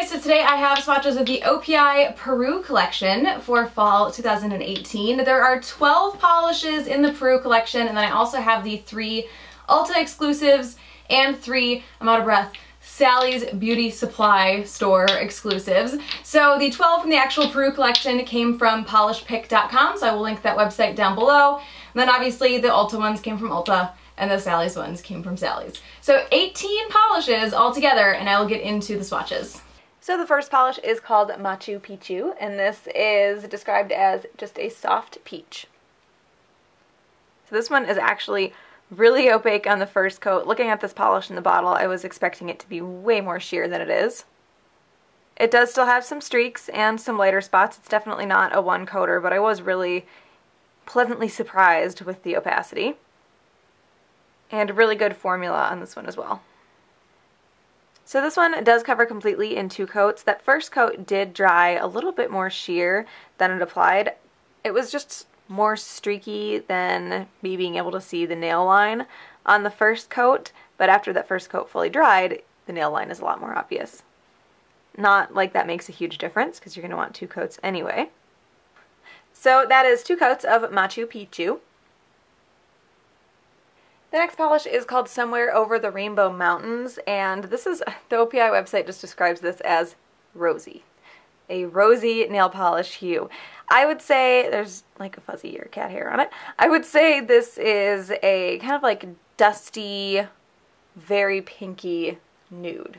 guys, so today I have swatches of the OPI Peru collection for fall 2018. There are 12 polishes in the Peru collection and then I also have the three Ulta exclusives and three, I'm out of breath, Sally's Beauty Supply store exclusives. So the 12 from the actual Peru collection came from polishpick.com, so I will link that website down below. And then obviously the Ulta ones came from Ulta and the Sally's ones came from Sally's. So 18 polishes altogether and I will get into the swatches. So the first polish is called Machu Peach-U and this is described as just a soft peach. So this one is actually really opaque on the first coat. Looking at this polish in the bottle, I was expecting it to be way more sheer than it is. It does still have some streaks and some lighter spots. It's definitely not a one coater, but I was really pleasantly surprised with the opacity. And a really good formula on this one as well. So this one does cover completely in two coats. That first coat did dry a little bit more sheer than it applied. It was just more streaky than me being able to see the nail line on the first coat, but after that first coat fully dried, the nail line is a lot more obvious. Not like that makes a huge difference because you're going to want two coats anyway. So that is two coats of Machu Peach-U. The next polish is called Somewhere Over the Rainbow Mountains, and this is, the OPI website just describes this as rosy. A rosy nail polish hue. I would say, there's like a fuzzy ear cat hair on it. I would say this is a kind of like dusty, very pinky nude.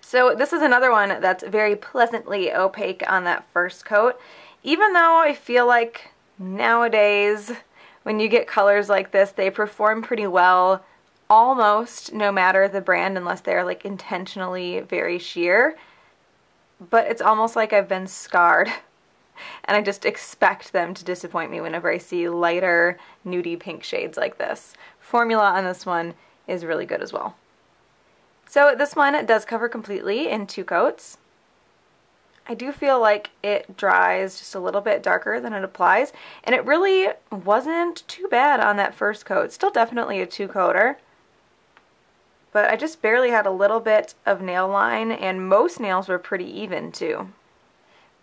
So this is another one that's very pleasantly opaque on that first coat. Even though I feel like nowadays when you get colors like this, they perform pretty well almost no matter the brand unless they're like intentionally very sheer. But it's almost like I've been scarred and I just expect them to disappoint me whenever I see lighter nudie pink shades like this. Formula on this one is really good as well. So this one does cover completely in two coats. I do feel like it dries just a little bit darker than it applies and it really wasn't too bad on that first coat. Still definitely a two coater but I just barely had a little bit of nail line and most nails were pretty even too.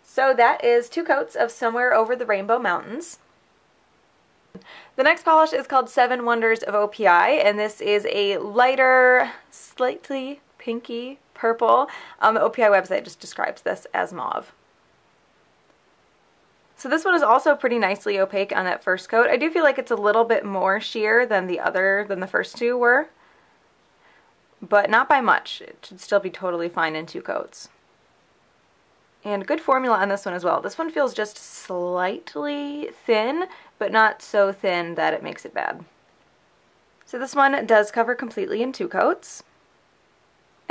So that is two coats of Somewhere Over the Rainbow Mountains. The next polish is called Seven Wonders of OPI, and this is a lighter, slightly pinky purple. Um, the OPI website just describes this as mauve. So this one is also pretty nicely opaque on that first coat. I do feel like it's a little bit more sheer than the other, than the first two were, but not by much. It should still be totally fine in two coats. And good formula on this one as well. This one feels just slightly thin, but not so thin that it makes it bad. So this one does cover completely in two coats.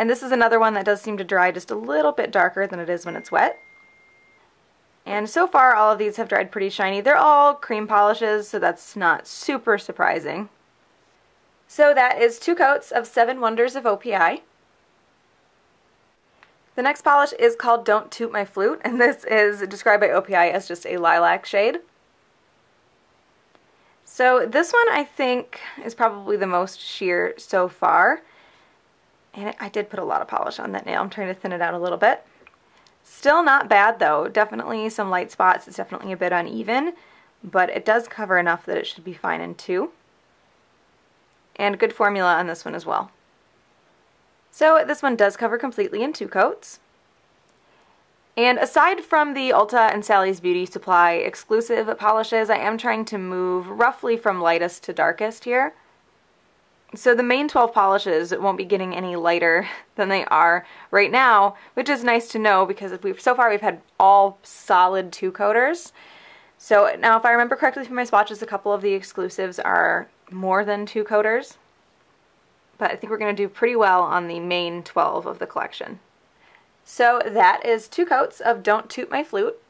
And this is another one that does seem to dry just a little bit darker than it is when it's wet. And so far all of these have dried pretty shiny. They're all cream polishes, so that's not super surprising. So that is two coats of Seven Wonders of OPI. The next polish is called Don't Toot My Flute, and this is described by OPI as just a lilac shade. So this one I think is probably the most sheer so far. And I did put a lot of polish on that nail. I'm trying to thin it out a little bit. Still not bad though. Definitely some light spots. It's definitely a bit uneven, but it does cover enough that it should be fine in two. And good formula on this one as well. So this one does cover completely in two coats. And aside from the Ulta and Sally's Beauty Supply exclusive polishes, I am trying to move roughly from lightest to darkest here. So the main 12 polishes won't be getting any lighter than they are right now, which is nice to know because we've so far we've had all solid two coaters. So now if I remember correctly from my swatches, a couple of the exclusives are more than two coaters but I think we're going to do pretty well on the main 12 of the collection. So that is two coats of Don't Toot My Flute.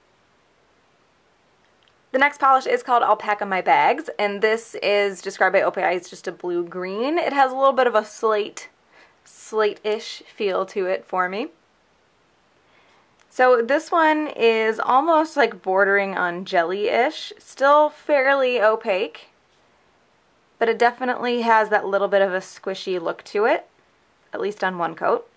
The next polish is called Alpaca My Bags, and this is described by OPI as just a blue-green. It has a little bit of a slate, slate-ish feel to it for me. So this one is almost like bordering on jelly-ish, still fairly opaque but it definitely has that little bit of a squishy look to it, at least on one coat.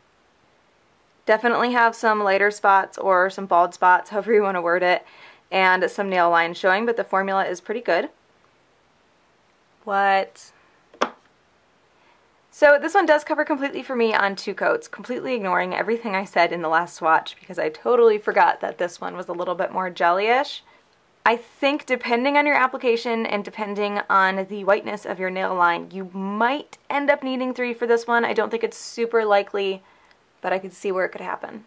Definitely have some lighter spots or some bald spots, however you want to word it, and some nail lines showing, but the formula is pretty good. What? So this one does cover completely for me on two coats, completely ignoring everything I said in the last swatch because I totally forgot that this one was a little bit more jellyish. I think depending on your application and depending on the whiteness of your nail line, you might end up needing three for this one. I don't think it's super likely, but I could see where it could happen.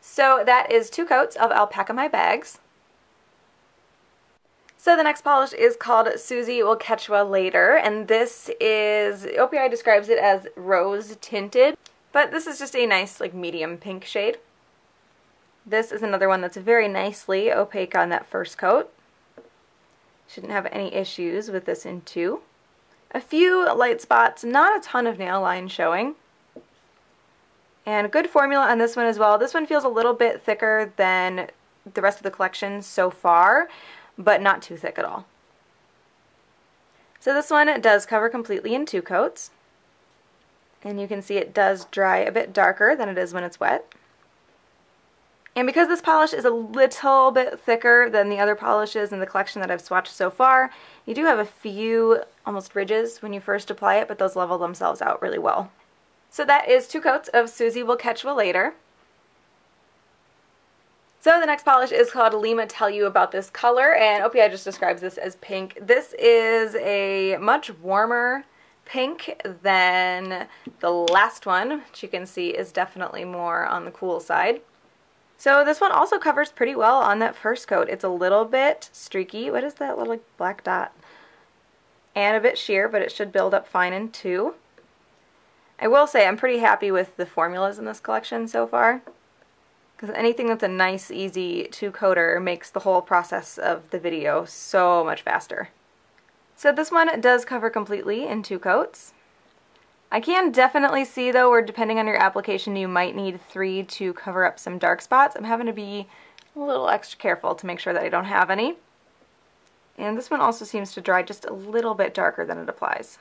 So that is two coats of Alpaca My Bags. So the next polish is called Suzi Will You Later, and this is, OPI describes it as rose tinted, but this is just a nice like medium pink shade. This is another one that's very nicely opaque on that first coat. Shouldn't have any issues with this in two. A few light spots, not a ton of nail line showing. And good formula on this one as well. This one feels a little bit thicker than the rest of the collection so far, but not too thick at all. So this one does cover completely in two coats. And you can see it does dry a bit darker than it is when it's wet. And because this polish is a little bit thicker than the other polishes in the collection that I've swatched so far, you do have a few almost ridges when you first apply it, but those level themselves out really well. So that is two coats of Suzi Will Quechua Later. So the next polish is called Lima Tell You About This Color, and OPI just describes this as pink. This is a much warmer pink than the last one, which you can see is definitely more on the cool side. So this one also covers pretty well on that first coat. It's a little bit streaky. What is that little black dot? And a bit sheer, but it should build up fine in two. I will say I'm pretty happy with the formulas in this collection so far. Because anything that's a nice, easy two-coater makes the whole process of the video so much faster. So this one does cover completely in two coats. I can definitely see though where depending on your application you might need three to cover up some dark spots. I'm having to be a little extra careful to make sure that I don't have any. And this one also seems to dry just a little bit darker than it applies.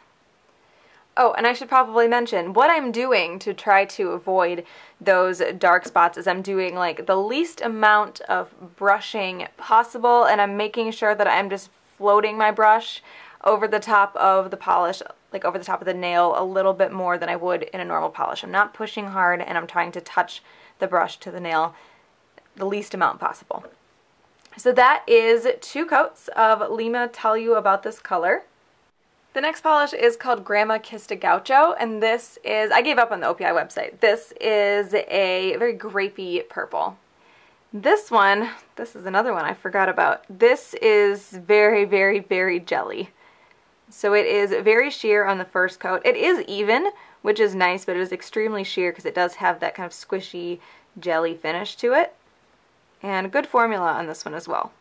Oh, and I should probably mention, what I'm doing to try to avoid those dark spots is I'm doing like the least amount of brushing possible and I'm making sure that I'm just floating my brush over the top of the polish, like over the top of the nail a little bit more than I would in a normal polish. I'm not pushing hard and I'm trying to touch the brush to the nail the least amount possible. So that is two coats of Lima Tell You About This Color. The next polish is called Grandma Kissed a Gaucho, and this is, I gave up on the OPI website. This is a very grapey purple. This one, this is another one I forgot about. This is very, very, very jelly. So it is very sheer on the first coat. It is even, which is nice, but it is extremely sheer because it does have that kind of squishy jelly finish to it. And good formula on this one as well.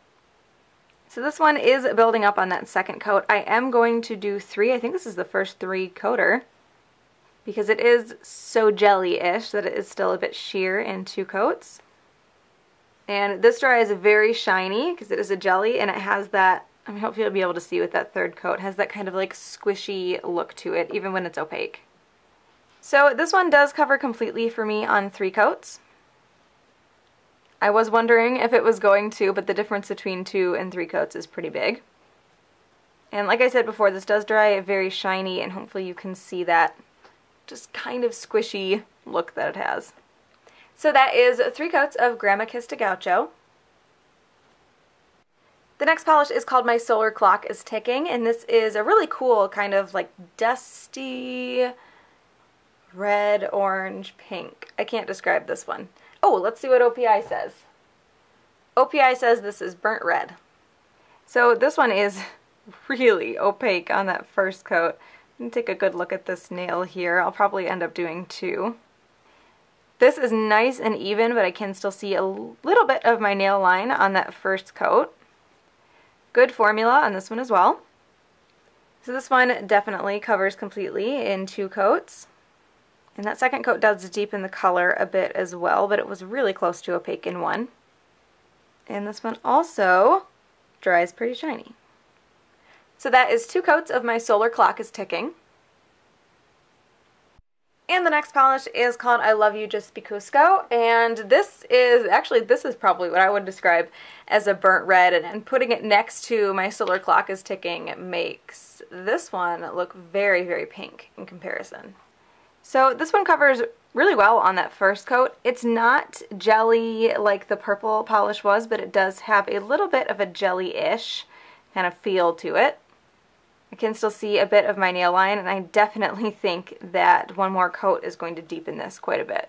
So this one is building up on that second coat. I am going to do three. I think this is the first three coater because it is so jelly-ish that it is still a bit sheer in two coats. And this dry is very shiny because it is a jelly and it has that I hope you'll be able to see with that third coat. Has that kind of like squishy look to it, even when it's opaque. So this one does cover completely for me on three coats. I was wondering if it was going to, but the difference between two and three coats is pretty big. And like I said before, this does dry very shiny, and hopefully you can see that just kind of squishy look that it has. So that is three coats of Grandma Kissed a Gaucho. The next polish is called My Solar Clock is Ticking, and this is a really cool kind of like dusty red, orange, pink. I can't describe this one. Oh, let's see what OPI says. OPI says this is burnt red. So this one is really opaque on that first coat. And take a good look at this nail here. I'll probably end up doing two. This is nice and even, but I can still see a little bit of my nail line on that first coat. Good formula on this one as well. So this one definitely covers completely in two coats. And that second coat does deepen the color a bit as well, but it was really close to opaque in one. And this one also dries pretty shiny. So that is two coats of my solar clock is ticking. And the next polish is called I Love You Just Be-Cusco. And this is, actually, this is probably what I would describe as a burnt red. And, and putting it next to My Solar Clock is Ticking makes this one look very, very pink in comparison. So this one covers really well on that first coat. It's not jelly like the purple polish was, but it does have a little bit of a jelly-ish kind of feel to it. I can still see a bit of my nail line and I definitely think that one more coat is going to deepen this quite a bit.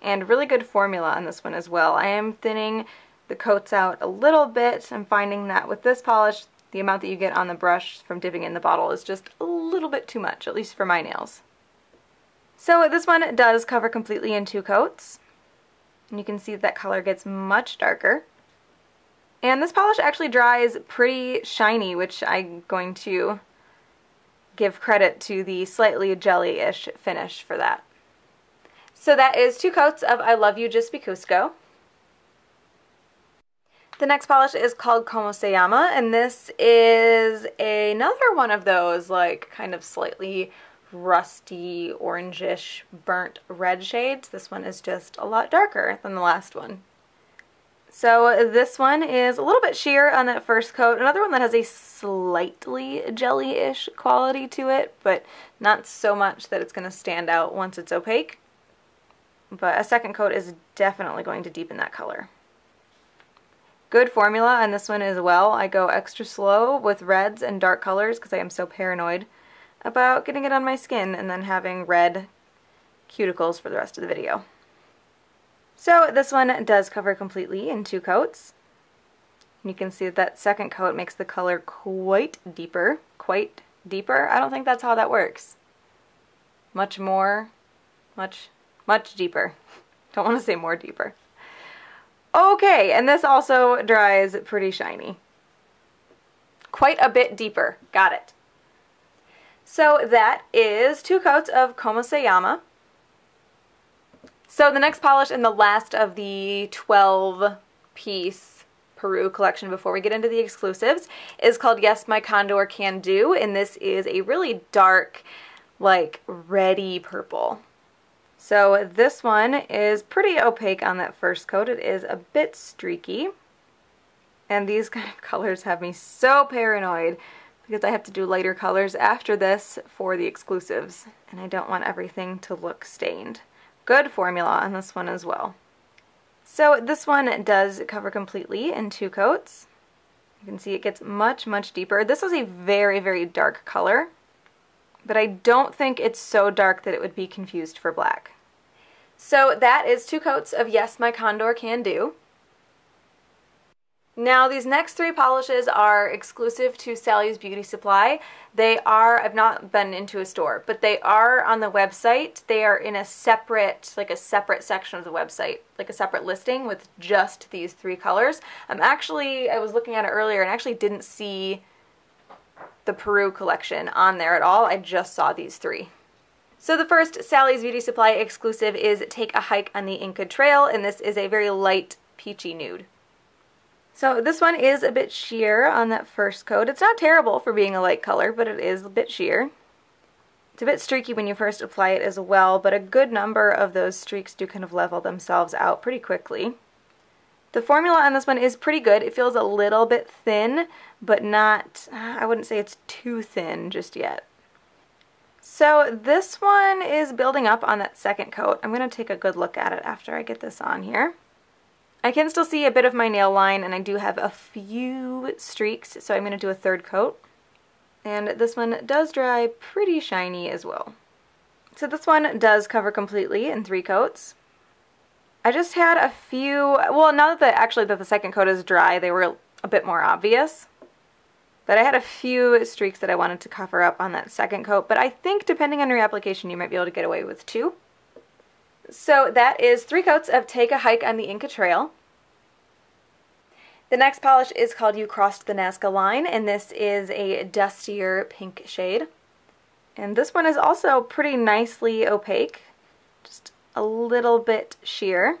And really good formula on this one as well. I am thinning the coats out a little bit. I'm finding that with this polish, the amount that you get on the brush from dipping in the bottle is just a little bit too much, at least for my nails. So this one does cover completely in two coats. And you can see that color gets much darker. And this polish actually dries pretty shiny, which I'm going to give credit to the slightly jelly-ish finish for that. So that is two coats of I Love You Just Be-Cusco. The next polish is called Como Se Llama, and this is another one of those, like, kind of slightly rusty, orangish, burnt red shades. This one is just a lot darker than the last one. So this one is a little bit sheer on that first coat. Another one that has a slightly jelly-ish quality to it, but not so much that it's going to stand out once it's opaque. But a second coat is definitely going to deepen that color. Good formula on this one as well. I go extra slow with reds and dark colors because I am so paranoid about getting it on my skin and then having red cuticles for the rest of the video. So this one does cover completely in two coats. You can see that, second coat makes the color quite deeper. Quite deeper? I don't think that's how that works. Much more, much, much deeper. Don't want to say more deeper. Okay, and this also dries pretty shiny. Quite a bit deeper. Got it. So that is two coats of Como Se Llama. So the next polish in the last of the 12 piece Peru collection before we get into the exclusives is called Yes My Condor Can Do and this is a really dark like reddy purple. So this one is pretty opaque on that first coat. It is a bit streaky and these kind of colors have me so paranoid because I have to do lighter colors after this for the exclusives and I don't want everything to look stained. Good formula on this one as well. So this one does cover completely in two coats. You can see it gets much, much deeper. This is a very, very dark color, but I don't think it's so dark that it would be confused for black. So that is two coats of Yes My Condor Can Do. Now these next three polishes are exclusive to Sally's Beauty Supply. They are, I've not been into a store, but they are on the website. They are in a separate, like a separate section of the website, like a separate listing with just these three colors. I'm actually, I was looking at it earlier and actually didn't see the Peru collection on there at all. I just saw these three. So the first Sally's Beauty Supply exclusive is Take a Hike on the Inca Trail, and this is a very light peachy nude. So this one is a bit sheer on that first coat. It's not terrible for being a light color, but it is a bit sheer. It's a bit streaky when you first apply it as well, but a good number of those streaks do kind of level themselves out pretty quickly. The formula on this one is pretty good. It feels a little bit thin, but not, ah, I wouldn't say it's too thin just yet. So this one is building up on that second coat. I'm going to take a good look at it after I get this on here. I can still see a bit of my nail line and I do have a few streaks, so I'm going to do a third coat. And this one does dry pretty shiny as well. So this one does cover completely in three coats. I just had a few, well now that the, actually that the second coat is dry, they were a bit more obvious. But I had a few streaks that I wanted to cover up on that second coat, but I think depending on your application you might be able to get away with two. So that is three coats of Take a Hike on the Inca Trail. The next polish is called You Crossed the Nazca Line, and this is a dustier pink shade. And this one is also pretty nicely opaque, just a little bit sheer,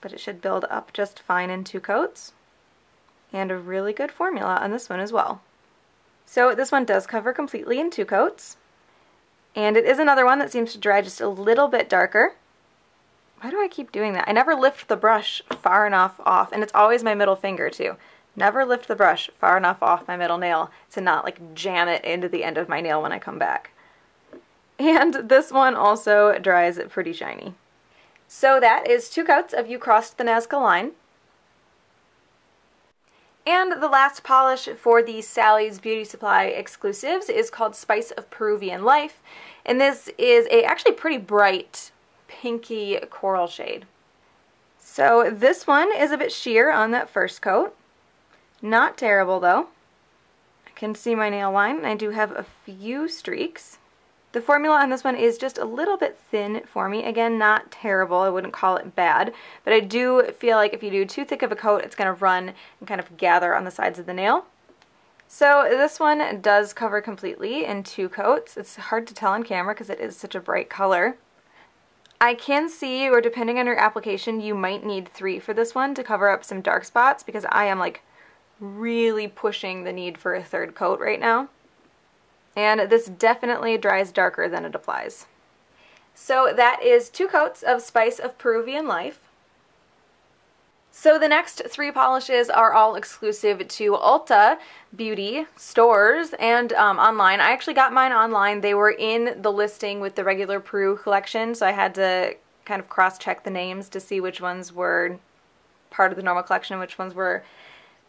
but it should build up just fine in two coats. And a really good formula on this one as well. So this one does cover completely in two coats. And it is another one that seems to dry just a little bit darker. Why do I keep doing that? I never lift the brush far enough off, and it's always my middle finger too. Never lift the brush far enough off my middle nail to not like jam it into the end of my nail when I come back. And this one also dries pretty shiny. So that is two coats of You Crossed the Nazca Line. And the last polish for the Sally's Beauty Supply exclusives is called Spice of Peruvian Life. And this is a actually pretty bright pinky coral shade. So this one is a bit sheer on that first coat. Not terrible though. I can see my nail line. And I do have a few streaks. The formula on this one is just a little bit thin for me. Again, not terrible. I wouldn't call it bad. But I do feel like if you do too thick of a coat, it's going to run and kind of gather on the sides of the nail. So this one does cover completely in two coats. It's hard to tell on camera because it is such a bright color. I can see, or depending on your application, you might need three for this one to cover up some dark spots because I am like really pushing the need for a third coat right now. And this definitely dries darker than it applies. So that is two coats of Spice of Peruvian Life. So the next three polishes are all exclusive to Ulta Beauty stores and um, online. I actually got mine online. They were in the listing with the regular Peru collection, so I had to kind of cross-check the names to see which ones were part of the normal collection and which ones were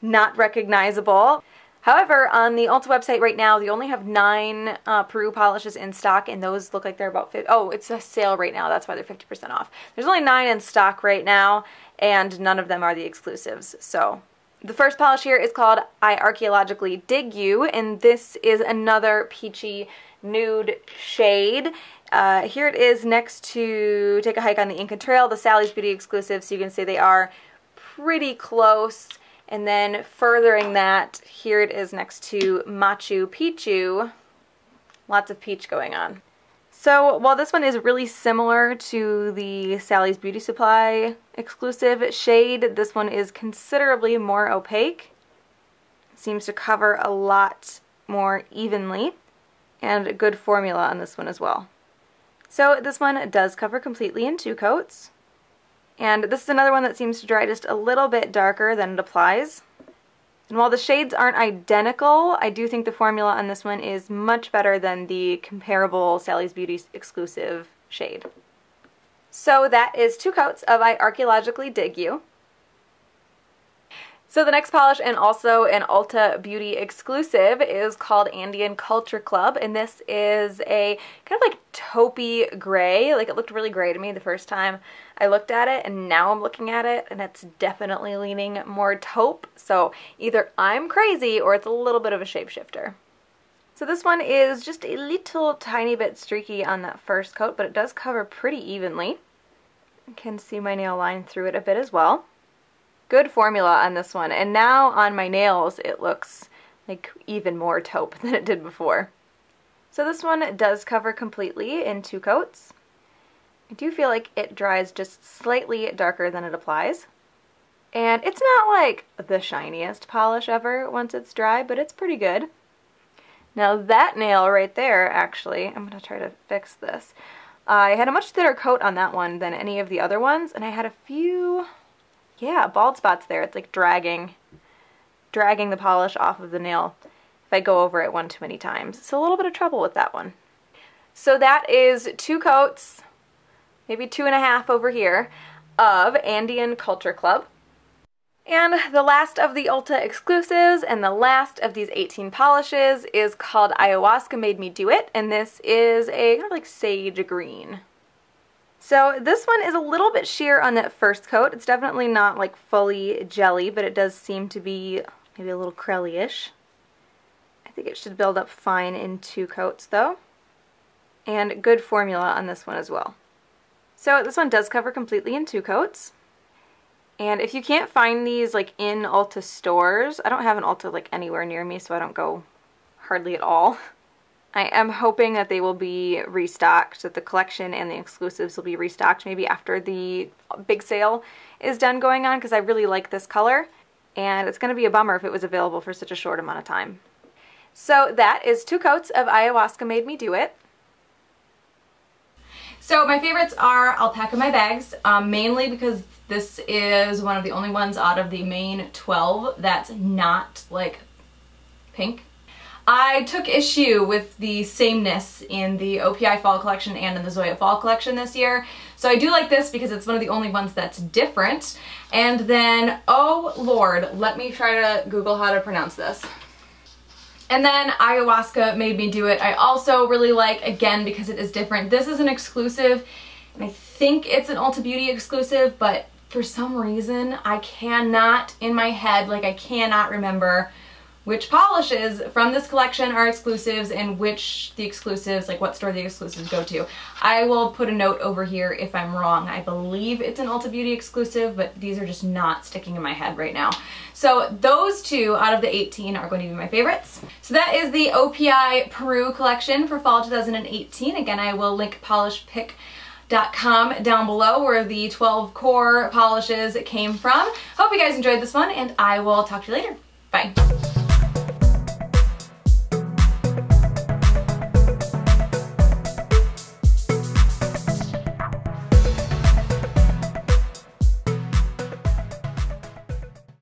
not recognizable. However, on the Ulta website right now, they only have nine uh, Peru polishes in stock, and those look like they're about 50. Oh, it's a sale right now. That's why they're 50% off. There's only nine in stock right now, and none of them are the exclusives. So the first polish here is called I Archaeologically Dig You, and this is another peachy nude shade. Uh, here it is next to Take a Hike on the Inca Trail, the Sally's Beauty exclusive, so you can see they are pretty close. And then furthering that, here it is next to Machu Peach-U. Lots of peach going on. So while this one is really similar to the Sally's Beauty Supply exclusive shade, this one is considerably more opaque. seems to cover a lot more evenly and a good formula on this one as well. So this one does cover completely in two coats. And this is another one that seems to dry just a little bit darker than it applies. And while the shades aren't identical, I do think the formula on this one is much better than the comparable Sally's Beauty exclusive shade. So that is two coats of I Archaeologically Dig You. So the next polish and also an Ulta Beauty exclusive is called Andean Culture Club and this is a kind of like taupey gray. Like it looked really gray to me the first time I looked at it and now I'm looking at it and it's definitely leaning more taupe. So either I'm crazy or it's a little bit of a shapeshifter. So this one is just a little tiny bit streaky on that first coat but it does cover pretty evenly. You can see my nail line through it a bit as well. Good formula on this one. And now on my nails, it looks like even more taupe than it did before. So this one does cover completely in two coats. I do feel like it dries just slightly darker than it applies. And it's not like the shiniest polish ever once it's dry, but it's pretty good. Now that nail right there, actually, I'm going to try to fix this. I had a much thinner coat on that one than any of the other ones, and I had a few yeah, bald spots there. It's like dragging, dragging the polish off of the nail if I go over it one too many times. So a little bit of trouble with that one. So that is two coats, maybe two and a half over here, of Andean Culture Club. And the last of the Ulta exclusives and the last of these 18 polishes is called Ayahuasca Made Me Do It, and this is a kind of like sage green. So this one is a little bit sheer on that first coat. It's definitely not like fully jelly, but it does seem to be maybe a little crelly-ish. I think it should build up fine in two coats though. And good formula on this one as well. So this one does cover completely in two coats. And if you can't find these like in Ulta stores, I don't have an Ulta like anywhere near me so I don't go hardly at all. I am hoping that they will be restocked, that the collection and the exclusives will be restocked maybe after the big sale is done going on because I really like this color and it's going to be a bummer if it was available for such a short amount of time. So that is two coats of Ayahuasca Made Me Do It. So my favorites are Alpaca My Bags, um, mainly because this is one of the only ones out of the main 12 that's not like pink. I took issue with the sameness in the OPI fall collection and in the Zoya fall collection this year. So I do like this because it's one of the only ones that's different. And then, oh lord, let me try to Google how to pronounce this. And then Ayahuasca made me do it. I also really like, again, because it is different. This is an exclusive, and I think it's an Ulta Beauty exclusive, but for some reason, I cannot, in my head, like I cannot remember which polishes from this collection are exclusives and which the exclusives, like what store the exclusives go to. I will put a note over here if I'm wrong. I believe it's an Ulta Beauty exclusive, but these are just not sticking in my head right now. So those two out of the 18 are going to be my favorites. So that is the OPI Peru collection for fall 2018. Again, I will link polishpick.com down below where the 12 core polishes came from. Hope you guys enjoyed this one and I will talk to you later. Bye.